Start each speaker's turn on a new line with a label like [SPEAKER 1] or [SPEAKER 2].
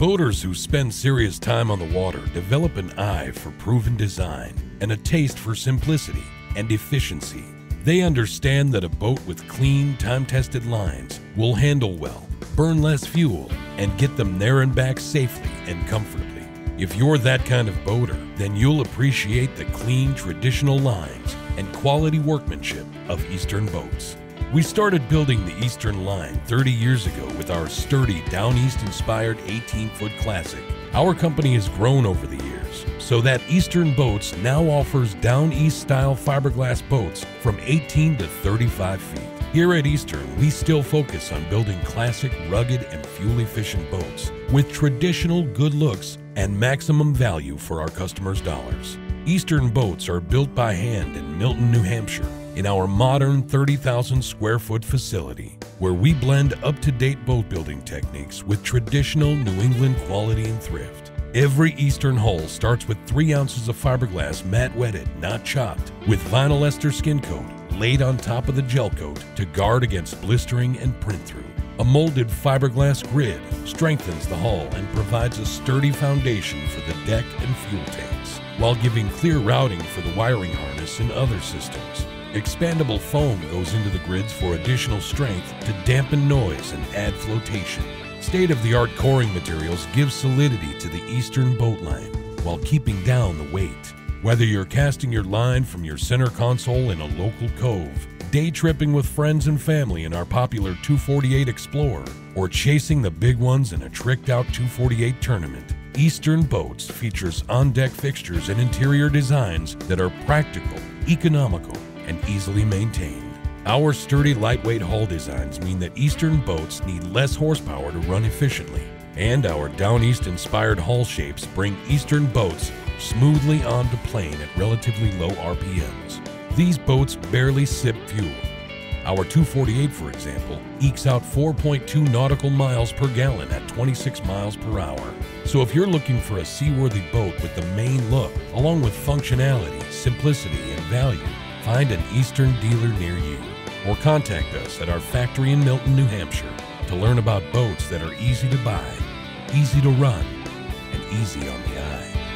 [SPEAKER 1] Boaters who spend serious time on the water develop an eye for proven design and a taste for simplicity and efficiency. They understand that a boat with clean, time tested lines will handle well, burn less fuel, and get them there and back safely and comfortably. If you're that kind of boater, then you'll appreciate the clean, traditional lines and quality workmanship of Eastern Boats. We started building the Eastern Line 30 years ago with our sturdy Down East inspired 18 foot classic. Our company has grown over the years, so that Eastern Boats now offers Down East style fiberglass boats from 18 to 35 feet. Here at Eastern, we still focus on building classic, rugged, and fuel efficient boats with traditional good looks and maximum value for our customers' dollars. Eastern boats are built by hand in Milton, New Hampshire, in our modern 30,000 square foot facility, where we blend up to date boat building techniques with traditional New England quality and thrift. Every Eastern hull starts with 3 ounces of fiberglass mat wetted, not chopped, with vinyl ester skin coat laid on top of the gel coat to guard against blistering and print through. A molded fiberglass grid strengthens the hull and provides a sturdy foundation for the deck and fuel tanks, while giving clear routing for the wiring harness and other systems. Expandable foam goes into the grids for additional strength to dampen noise and add flotation. State-of-the-art coring materials give solidity to the Eastern boat line while keeping down the weight. Whether you're casting your line from your center console in a local cove, day tripping with friends and family in our popular 248 Explorer, or chasing the big ones in a tricked out 248 tournament, Eastern Boats features on deck fixtures and interior designs that are practical, economical, and easily maintained. Our sturdy, lightweight hull designs mean that Eastern boats need less horsepower to run efficiently, and our Down East inspired hull shapes bring Eastern boats smoothly onto plane at relatively low RPMs. These boats barely sip fuel. Our 248, for example, ekes out 4.2 nautical miles per gallon at 26 miles per hour. So if you're looking for a seaworthy boat with the Maine look, along with functionality, simplicity, and value, find an Eastern dealer near you or contact us at our factory in Milton, New Hampshire to learn about boats that are easy to buy, easy to run, and easy on the eye.